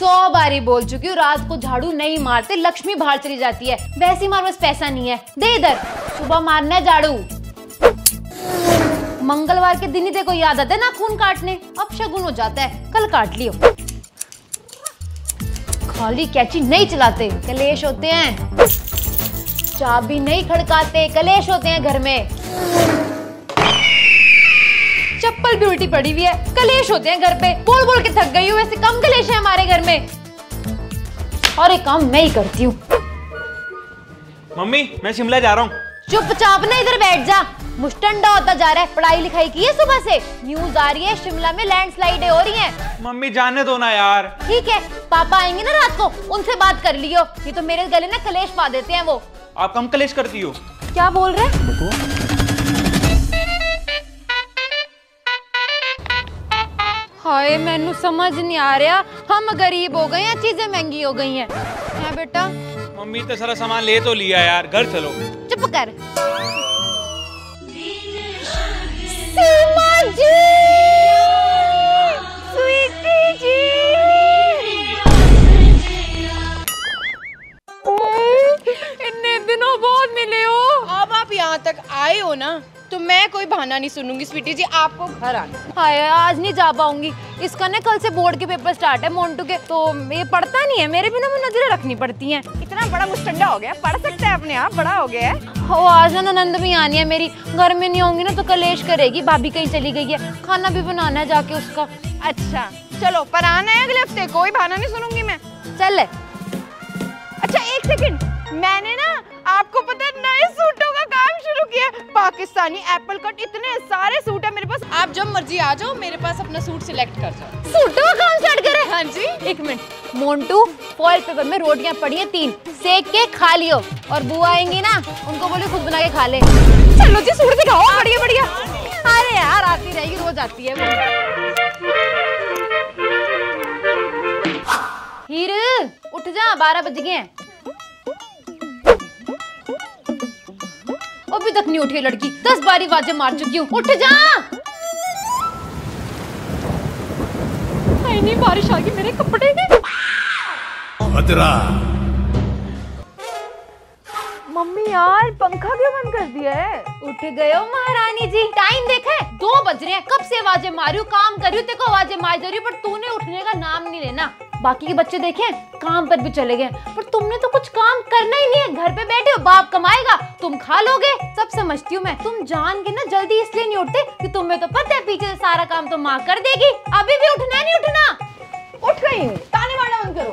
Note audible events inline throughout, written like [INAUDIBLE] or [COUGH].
सौ बारी बोल चुकी हूँ, रात को झाड़ू नहीं मारते, लक्ष्मी बाहर चली जाती है। वैसे मार, बस पैसा नहीं है। दे इधर, सुबह मारना है झाड़ू। मंगलवार के दिन ही देखो, याद आता है ना, खून काटने। अब शगुन हो जाता है, कल काट लियो। खाली कैची नहीं चलाते, कलेश होते हैं। चाबी नहीं खड़काते, कलेश होते हैं घर में। चप्पल भी उल्टी पड़ी हुई है। कलेश होते हैं घर पे। बोल बोल के थक गई हूँ। वैसे कम कलेश है हमारे घर में। और एक काम मैं ही करती हूँ। मम्मी मैं शिमला जा रहा हूँ। चुपचाप ना इधर बैठ जा। मुस्टंडा होता जा रहा है। पढ़ाई लिखाई की है सुबह से। न्यूज़ आ रही है। शिमला में लैंडस्लाइडें हो रही हैं। मम्मी जाने दो ना यार। ठीक है। पापा आएँगे ना रात को। उनसे बात कर लियो। ये तो मेरे गले ना कलेश पा देते हैं वो। आप कम कलेश करती हो। क्या बोल रहे हाय मैनू समझ नहीं आ रहा। हम गरीब हो गए हैं चीज़ें महँगी हो गई हैं। हैं बेटा? मम्मी तो सारा सामान ले तो लिया यार घर चलो। चुप कर। सीमा जी! स्वीटी जी! इतने दिनों बाद मिले हो। अब आप यहाँ तक आए हो ना? तो मैं कोई बहाना नहीं सुनूँगी स्वीटी जी आपको घर आना हाय आज नहीं जा पाऊँगी। इसका ना कल से बोर्ड के पेपर स्टार्ट है मोन्टू के तो ये पढ़ता नहीं है? मेरे भी ना मुझे नज़रें रखनी पड़ती हैं। इतना बड़ा मुस्टंडा हो गया पढ़ सकते हैं अपने आप बड़ा हो गया है। वो आज ना नंद भी आनी है मेरी। घर में नहीं होंगी ना तो कलेश करेगी भाभी कहीं चली गई है। खाना भी बनाना है जाके उसका। अच्छा चलो पर आना है अगले हफ़्ते कोई बहाना नहीं सुनूँगी मैं। चल अच्छा एक सेकंड मैंने ना आपको पता है नए सूटों का काम शुरू किया पाकिस्तानी एप्पल कट इतने सारे सूट है मेरे पास। आप जब मर्ज़ी आ जाओ मेरे पास अपना सूट सिलेक्ट कर जाओ। सूटों का काम स्टार्ट करे। हाँ जी। एक मिनट मोन्टू फॉइल पेपर में रोटियाँ पड़ी हैं तीन। सेक के खा लियो। और बुआ आएँगी ना उनको बोले खुद बना के खा ले। चलो जी सूट दिखाओ। बढ़िया बढ़िया। अरे यार आती रहेगी रोज आती है वो। हीर उठ जा बारह बज गए हैं। अभी तक नहीं उठी लड़की। दस बारी वाजे मार चुकी हूँ। उठ जा। नहीं बारिश आ गई मेरे कपड़े मम्मी यार पंखा क्यों बंद कर दिया है? उठ गए हो महारानी जी। टाइम देखा है। दो बज रहे हैं। कब से आवाज़ें मारी काम कर रही तेको आवाज़ें मार जा रही पर तूने उठने का नाम नहीं लेना। बाकी के बच्चे देखे, काम पर भी चले गए। पर तुमने तो कुछ काम करना ही नहीं है। घर पे बैठे हो, बाप कमाएगा। तुम खा लोगे। सब समझती हूँ मैं। तुम जान के ना जल्दी इसलिए नहीं उठते कि तुम्हें तो पता है पीछे से सारा काम तो माँ कर देगी। अभी भी उठना है, नहीं उठना? उठ गई ताने मारना बंद करो।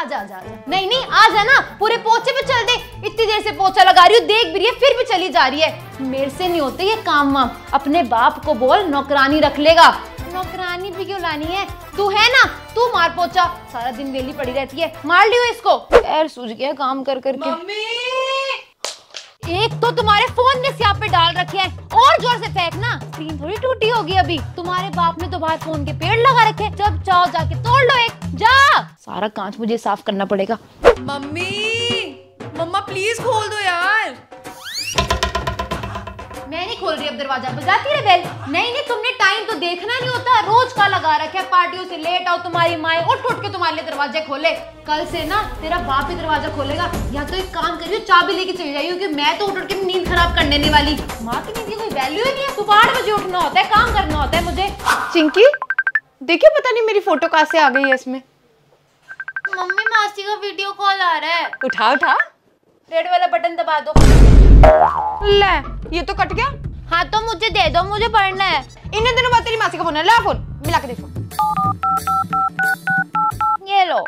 आजा आजा आजा। नहीं नहीं आ जा ना। पूरे पोचे पे चल दे। इतनी देर से पोछा लगा रही हूँ, देख भी रही है, फिर भी चली जा रही है। मेरे से नहीं होते ये काम वाम अपने बाप को बोल, नौकरानी रख लेगा। नौकरानी भी क्यों लानी है? तू है ना, तू मार पोचा सारा दिन वेली पड़ी रहती है। मार लियो इसको। पैर सूझ गया काम कर, करके। एक तो तुम्हारे फ़ोन ने में स्यापे डाल रखे हैं। और ज़ोर से फेंकना स्क्रीन थोड़ी टूटी होगी अभी। तुम्हारे बाप ने तो बाहर फ़ोन के पेड़ लगा रखे हैं। जब चाहो जाके तोड़ लो एक। जा। सारा कांच मुझे साफ़ करना पड़ेगा। मम्मी मम्मा प्लीज़ खोल दो यार। मैं नहीं खोल रही अब दरवाज़ा। बजाती रहे बेल नहीं नहीं तुमने टाइम तो देखना नहीं होता। लगा रखा है पार्टियों से लेट आओ तुम्हारी माए उठ उठ के तुम्हारे लिए दरवाजे खोले। कल से ना तेरा बाप ही दरवाज़ा खोलेगा। या तो एक काम करियो चाबी लेके चली जाइयो क्योंकि मैं तो उठ उठ के नींद खराब करने नहीं वाली। माँ की नींद की कोई वैल्यू ही नहीं है? सुबह आठ बजे उठना होता है काम करना होता है मुझे। चिंकी देखिए पता नहीं मेरी फ़ोटो कहाँ से आ गई है इसमें। मम्मी मासी का वीडियो कॉल आ रहा है। उठा उठा। रेड वाला बटन दबा दो। ले ये तो कट गया। हाँ तो मुझे दे दो मुझे पढ़ना है। इन्हें दिनों बाद तेरी मासी का फ़ोन है ला फ़ोन। मिला के देखो ये लो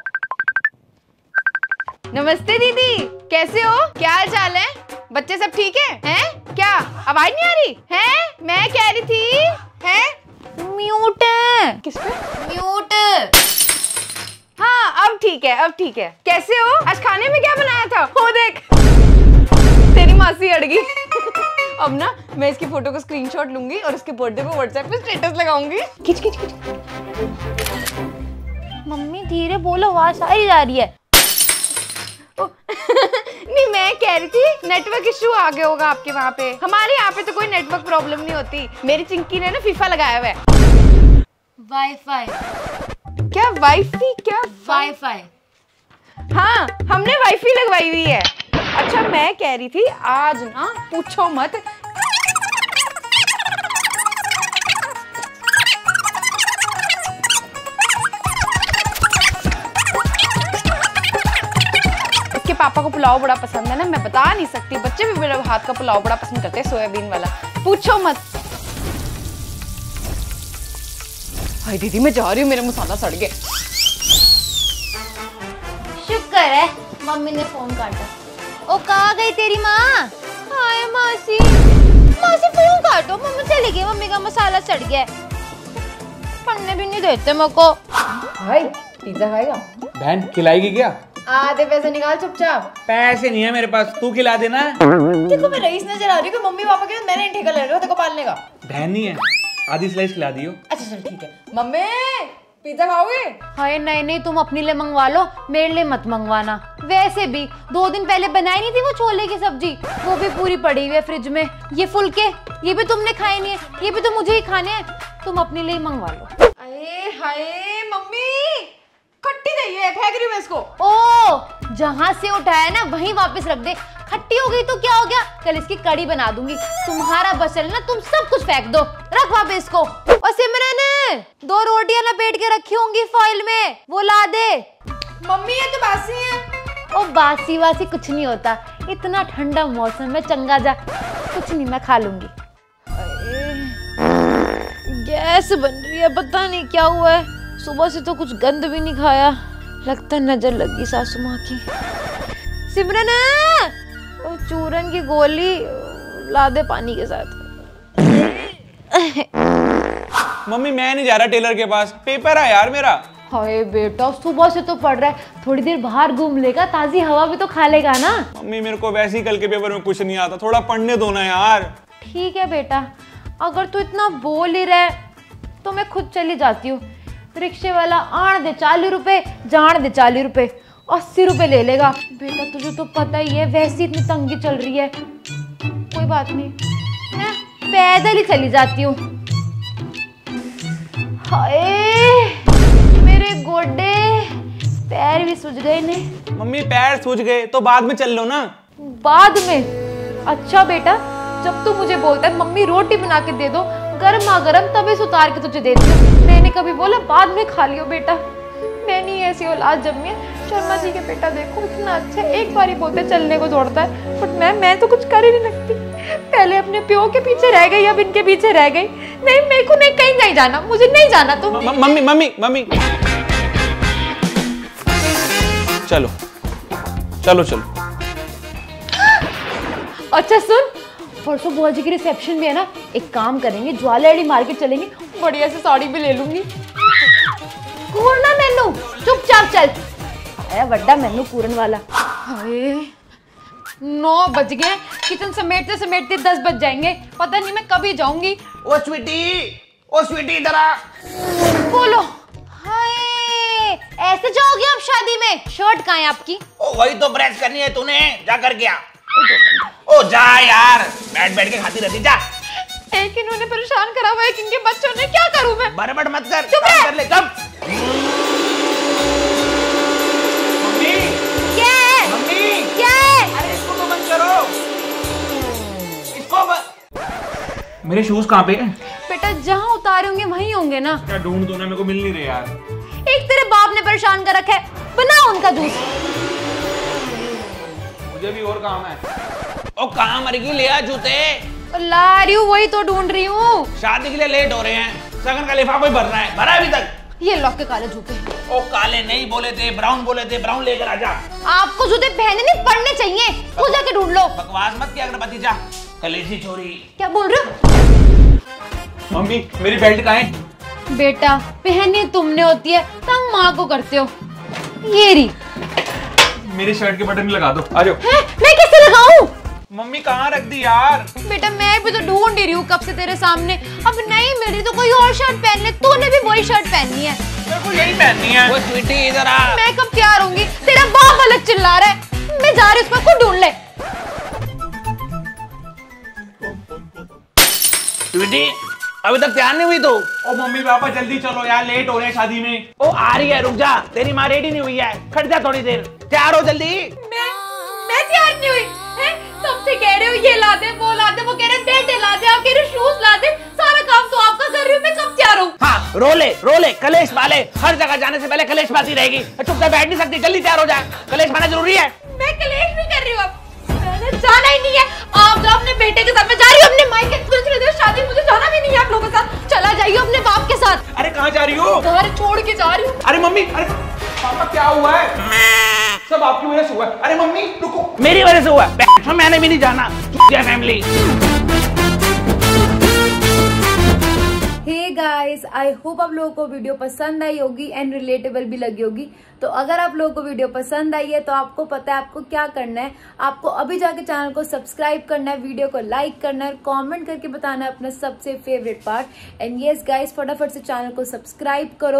नमस्ते दीदी कैसे हो? क्या हाल चाल है? बच्चे सब ठीक है? हैं? क्या? आवाज़ नहीं आ रही? है? मैं कह रही थी, है? म्यूट किस पे म्यूट हाँ अब ठीक है, अब ठीक है। कैसे हो? आज खाने में क्या बनाया था? हो देख। तेरी मासी अड़ गई। अब ना मैं इसकी फ़ोटो को स्क्रीनशॉट लूँगी और उसके बर्थडे को व्हाट्सएप पे स्टेटस लगाऊँगी। खिंच खिंच खिंच। मम्मी धीरे बोलो आवाज़ सारी जा रही है। [LAUGHS] नहीं मैं कह रही थी नेटवर्क इशू आ गया होगा आपके वहाँ पे। हमारे यहाँ पे तो कोई नेटवर्क प्रॉब्लम नहीं होती। मेरी चिंकी ने ना फीफा लगाया हुआ है। वाईफाई क्या वाईफी क्या वाईफाई हाँ हमने वाईफी लगवाई हुई है। अच्छा मैं कह रही थी आज ना पूछो मत पापा को पुलाव बड़ा पसंद है ना मैं बता नहीं सकती। बच्चे भी मेरे हाथ का पुलाव बड़ा पसंद करते हैं सोयाबीन वाला। पूछो मत। हाय दीदी मैं जा रही हूँ मेरा मसाला सड़ गया। शुक्र है मम्मी ने फ़ोन काटा। ओ कहाँ गई तेरी माँ? हाय मासी। मासी फ़ोन काटो। मम्मी चली गई मम्मी का मसाला सड़ गया। पढ़ने भी नहीं देते मेरे को। भाई पिज्जा खाएगा? बहन खिलाएगी क्या? आधे पैसे निकाल चुपचाप। पैसे नहीं है मेरे पास तू खिला देना। देखो मैं रईस नज़र आ रही हूँ मम्मी पापा के मैंने ठेका ले रहा हूँ तेरे पालने का। बहन नहीं है आधी स्लाइस खिला दियो। अच्छा चल ठीक है। मम्मी पिज्जा खाओगे? हाय नहीं नहीं तुम अपने लिए मंगवा लो मेरे लिए मत मंगवाना। वैसे भी दो दिन पहले बनाई नहीं थी वो छोले की सब्ज़ी? वो भी पूरी पड़ी हुई है फ्रिज में। ये फुलके ये भी तुमने खाए नहीं है ये भी तो मुझे ही खाने हैं। तुम अपने लिए ही मंगवा लो। अरे हाय मम्मी। खट्टी दही है फेंक रही हूँ मैं इसको। ओ जहाँ से उठाया ना वहीं वापस रख दे। खट्टी हो गई तो क्या हो गया? कल इसकी कड़ी बना दूँगी। तुम्हारा बचल ना तुम सब कुछ फेंक दो। रख वापस इसको। और सिमरन दो रोटियाँ लपेट के रखी होंगी फॉइल में। वो ला दे। मम्मी ये तो बासी है। ओ बासी वासी कुछ नहीं होता। इतना ठंडा मौसम में चंगा जा। कुछ नहीं मैं खा लूँगी। गैस बन रही है पता नहीं क्या हुआ है। सुबह से तो कुछ गंद भी नहीं खाया। लगता नज़र लगी सासू माँ की। सिमरन! चूरन की गोली ला दे पानी के साथ। मम्मी मैं नहीं जा रहा टेलर के पास। पेपर है यार मेरा। हाय बेटा सुबह से तो पढ़ रहा है। थोड़ी देर बाहर घूम लेगा ताजी हवा भी तो खा लेगा ना। मम्मी मेरे को वैसे ही कल के पेपर में कुछ नहीं आता। थोड़ा पढ़ने दो ना यार। ठीक है बेटा अगर तू इतना बोल ही रहे तो मैं खुद चली जाती हूँ। रिक्शे वाला आण दे चालीस रुपए जान दे चालीस रुपए। अस्सी रुपए ले लेगा। बेटा तुझे तो पता ही है वैसे इतनी तंगी चल रही है। कोई बात नहीं। मैं पैदल ही चली जाती हूँ। हाय मेरे गोडे। पैर भी सूज गए ने। मम्मी पैर सूज गए तो बाद में चल लो ना। बाद में? अच्छा बेटा जब तू मुझे बोलता है मम्मी रोटी बना के दे दो गर्मा गर्म तवे से उतार के तुझे देती हूँ मैंने कभी बोला बाद में खा लियो बेटा। मैं नहीं ऐसी औलाद जमी है शर्मा जी के बेटा देखो इतना अच्छा एक बार ही बोलते चलने को दौड़ता है। बट मैं मैं तो कुछ कर ही नहीं लगती पहले अपने प्यो के पीछे रह गई अब इनके पीछे रह गई। नहीं मेरे को नहीं कहीं नहीं जाना मुझे नहीं जाना तुम म- मम्मी मम्मी मम्मी। चलो चलो चलो। अच्छा सुन। परसों बुआ जी की रिसेप्शन में है ना एक काम करेंगे ज्वालाड़ी मार्केट चलेंगे। बढ़िया से साड़ी भी ले लूँगी। कूरना मेनू? चुपचाप चल। आया बड्डा मेनू कूरन वाला। हाय नौ बज गए। किचन समेटते समेटते दस बज जाएँगे। पता नहीं मैं कभी जाऊँगी। ओ स्वीटी ओ स्वीटी इधर आ। बोलो। हाय ऐसे जाओगे आप शादी में? शर्ट कहाँ है आपकी? ओ वही तो प्रेस करनी है तूने। जा कर गया ओ जा यार। बैठ बैठ के खाती रहती जा। एक इन्होंने परेशान करा हुआ है इनके बच्चों ने क्या करूँ मैं? बड़बड़ मत कर चुप कर ले कब मम्मी। क्या है? मम्मी। क्या है? अरे इसको तो बंद करो। इसको बंद मेरे शूज़ कहाँ पे हैं? बेटा जहाँ उतारे होंगे वहीं होंगे ना। क्या ढूंढ दो ना मेरे को मिल नहीं रहे यार। एक तेरे बाप ने परेशान कर रखा है। बना उनका जूस मुझे भी और काम है। ओ कहाँ मर गई ले आ जूते। ला रही हूँ वही तो ढूंढ रही हूँ। शादी के लिए लेट हो रहे हैं। सगन का लिफाफा ही भरना है। भरा अभी तक। ये लॉक के काले जूते। ओ काले नहीं बोले थे ब्राउन बोले थे ब्राउन लेकर आ जा। आपको जूते पहने नहीं पड़ने चाहिए। वो जाके ढूंढ लो। बकवास मत किया अगरबत्ती जा कलेजी चोरी। क्या बोल रहे हो? मम्मी मेरी बेल्ट कहाँ है? बेटा पहनी तुमने होती है तंग माँ को करते हो। ये रही। मेरी शर्ट के बटन लगा दो। आ जाओ। मैं कैसे लगाऊँ? मम्मी कहाँ रख दी यार? बेटा मैं भी तो ढूंढ ही रही हूँ कब से तेरे सामने। अब नहीं मिल रही तो कोई और शर्ट पहन ले। तूने भी वही शर्ट पहननी है। मेरे को यही पहननी है। वो स्वीटी इधर आ। मैं कब तैयार होंगी? तेरा बाप अलग चिल्ला रहा है। मैं जा रही हूँ उसको खुद ढूंढ ले। स्वीटी अभी तक तैयार नहीं हुई तो? ओ मम्मी पापा जल्दी चलो यार लेट हो रहे हैं शादी में। ओ आ रही है रुक जा। तेरी माँ रेडी नहीं हुई है। खड़ जा थोड़ी देर। तैयार हो जल्दी। मैं मैं तैयार नहीं हुई। हैं? कब से कह रहे हो ये ला दे वो ला दे वो कह रहे हैं बेल्ट ला दे आप कह रहे शूज़ ला दे। सारा काम तो आपका कर रही हूँ मैं कब तैयार हूँ? हाँ रोले रोले कलेश वाले। हर जगह जाने से पहले कलेश बाती रहेगी। चुपचाप बैठ नहीं सकती जल्दी तैयार हो जाए कलेश माना ज़रूरी है। जाइए अपने बाप के साथ। अरे कहाँ जा रही हो? घर छोड़ के जा रही हूँ। अरे मम्मी अरे पापा क्या हुआ है? सब आपकी वजह से हुआ है। अरे मम्मी रुको। मेरी वजह से हुआ है। मैंने भी नहीं जाना। फैमिली गाइस आई होप आप लोगों को वीडियो पसंद आई होगी एंड रिलेटेबल भी लगी होगी। तो अगर आप लोगों को वीडियो पसंद आई है तो आपको पता है आपको क्या करना है। आपको अभी जाके चैनल को सब्सक्राइब करना है वीडियो को लाइक करना है कमेंट करके बताना है अपना सबसे favourite part and yes guys फटाफट से चैनल को सब्सक्राइब करो।